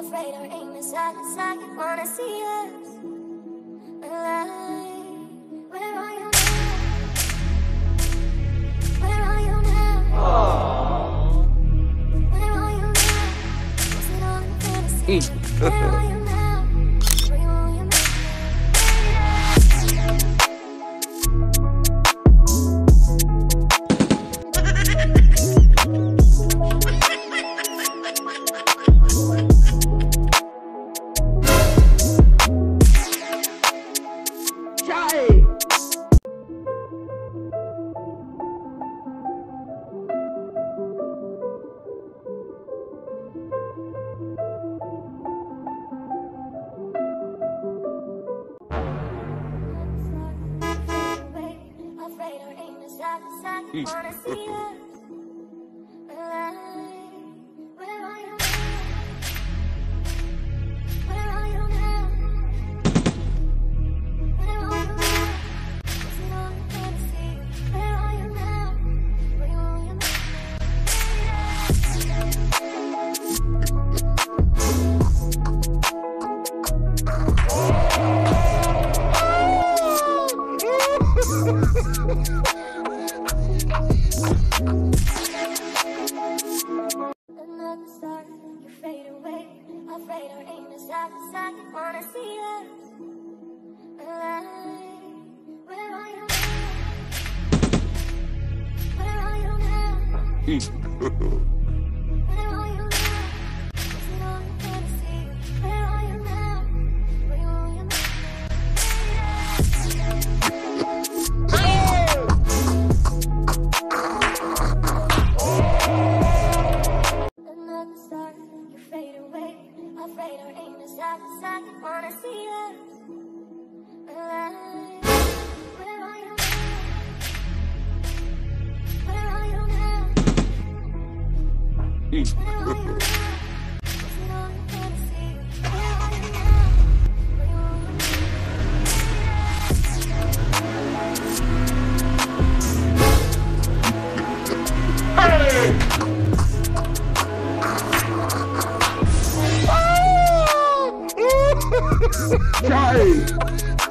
Afraid our aim is i of sight, wanna see us? hum side to side, wanna see you. Another star, you fade away. Afraid our. Wanna see us alive. Where are you now? Where are you now? Hey!